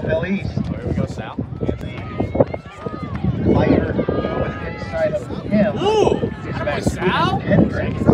final here East. Oh, here we go, Sal. Lighter moving inside of him Ooh! is That.